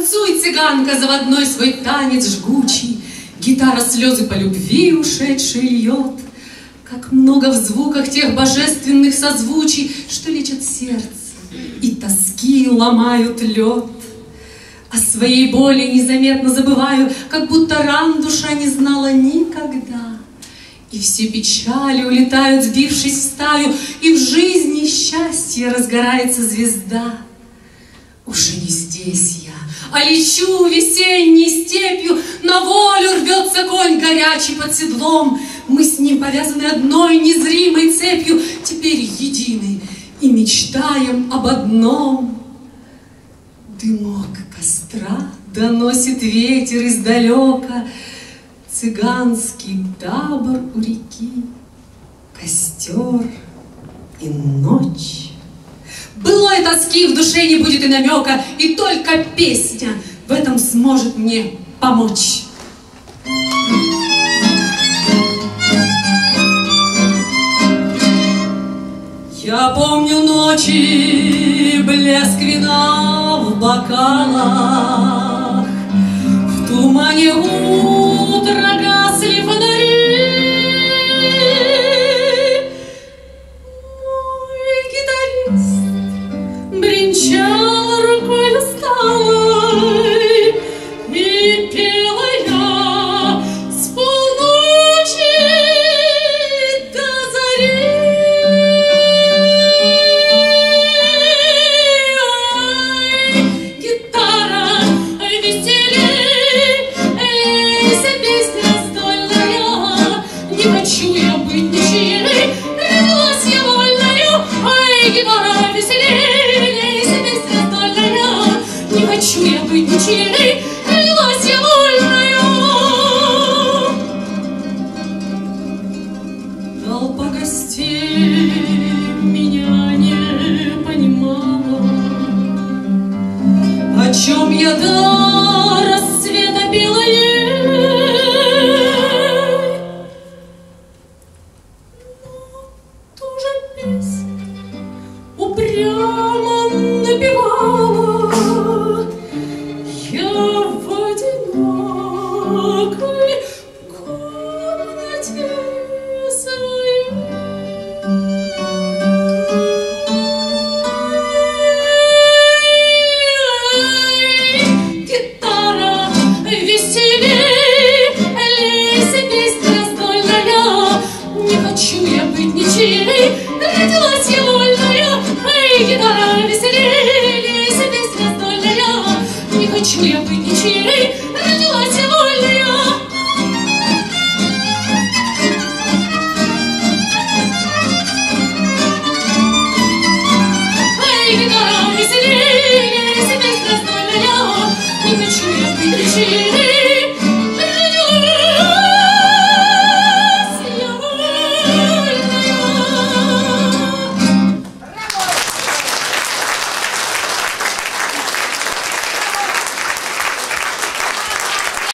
Танцуй, цыганка, заводной свой танец жгучий, Гитара слезы по любви ушедшей льет. Как много в звуках тех божественных созвучий, Что лечат сердце и тоски ломают лед. О своей боли незаметно забываю, Как будто ран душа не знала никогда. И все печали улетают, сбившись в стаю, И в жизни счастье разгорается звезда. Уже не здесь а лечу весенней степью, На волю рвется конь горячий под седлом. Мы с ним повязаны одной незримой цепью, Теперь едины и мечтаем об одном. Дымок костра доносит ветер издалека, Цыганский табор у реки, Костер и ночь. Былой тоски в душе не будет и намека, И только песня в этом сможет мне помочь. Я помню ночи, блеск вина в бокалах, В тумане утра Не хочу я быть ничьей, родилась я вольною. Толпа гостей меня не понимала, О чем я до рассвета пела ей. Но ту же упрямо напевала хочу я быть ничьей,